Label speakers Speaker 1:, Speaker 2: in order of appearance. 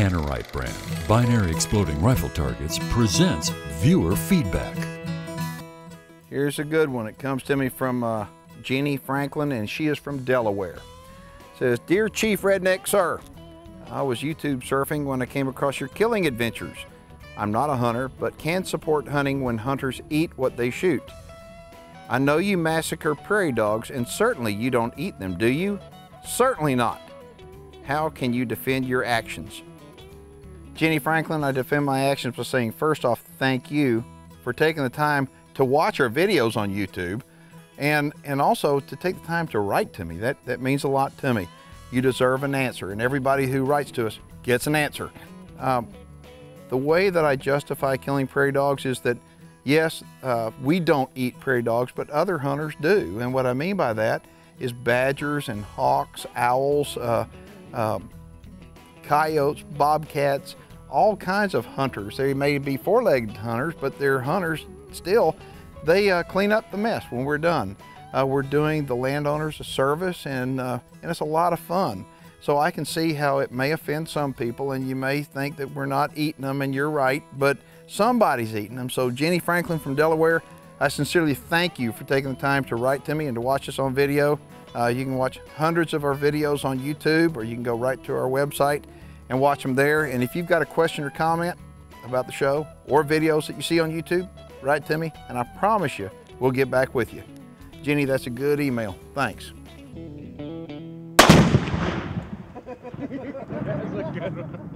Speaker 1: Tannerite brand binary exploding rifle targets presents viewer feedback.
Speaker 2: Here's a good one. It comes to me from uh, Jeannie Franklin, and she is from Delaware. It says, Dear Chief Redneck Sir, I was YouTube surfing when I came across your killing adventures. I'm not a hunter, but can support hunting when hunters eat what they shoot. I know you massacre prairie dogs, and certainly you don't eat them, do you? Certainly not. How can you defend your actions? Jenny Franklin, I defend my actions by saying, first off, thank you for taking the time to watch our videos on YouTube and, and also to take the time to write to me. That, that means a lot to me. You deserve an answer, and everybody who writes to us gets an answer. Um, the way that I justify killing prairie dogs is that, yes, uh, we don't eat prairie dogs, but other hunters do. And what I mean by that is badgers and hawks, owls, uh, uh, coyotes, bobcats, all kinds of hunters. They may be four-legged hunters, but they're hunters still. They uh, clean up the mess when we're done. Uh, we're doing the landowners a service and, uh, and it's a lot of fun. So I can see how it may offend some people and you may think that we're not eating them and you're right, but somebody's eating them. So Jenny Franklin from Delaware, I sincerely thank you for taking the time to write to me and to watch us on video. Uh, you can watch hundreds of our videos on YouTube or you can go right to our website and watch them there. And if you've got a question or comment about the show or videos that you see on YouTube, write to me and I promise you we'll get back with you. Jenny, that's a good email. Thanks.
Speaker 3: That's a good one.